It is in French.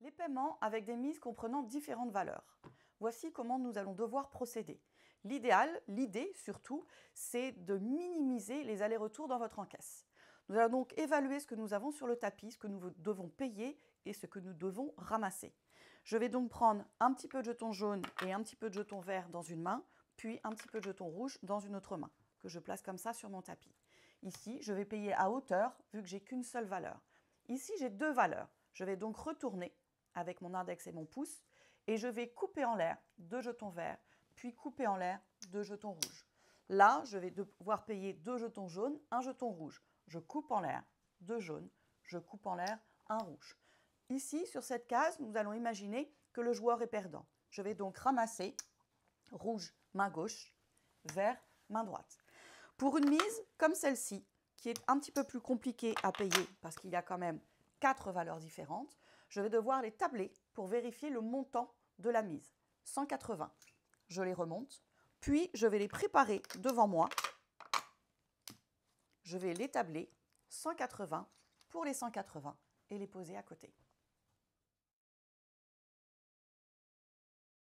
Les paiements avec des mises comprenant différentes valeurs. Voici comment nous allons devoir procéder. L'idéal, l'idée surtout, c'est de minimiser les allers-retours dans votre encaisse. Nous allons donc évaluer ce que nous avons sur le tapis, ce que nous devons payer et ce que nous devons ramasser. Je vais donc prendre un petit peu de jeton jaune et un petit peu de jeton vert dans une main, puis un petit peu de jeton rouge dans une autre main, que je place comme ça sur mon tapis. Ici, je vais payer à hauteur, vu que j'ai qu'une seule valeur. Ici, j'ai deux valeurs. Je vais donc retourner avec mon index et mon pouce, et je vais couper en l'air deux jetons verts, puis couper en l'air deux jetons rouges. Là, je vais devoir payer deux jetons jaunes, un jeton rouge. Je coupe en l'air deux jaunes, je coupe en l'air un rouge. Ici, sur cette case, nous allons imaginer que le joueur est perdant. Je vais donc ramasser rouge, main gauche, vert, main droite. Pour une mise comme celle-ci, qui est un petit peu plus compliquée à payer parce qu'il y a quand même quatre valeurs différentes, je vais devoir les tabler pour vérifier le montant de la mise. 180. Je les remonte, puis je vais les préparer devant moi. Je vais les tabler 180 pour les 180 et les poser à côté.